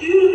You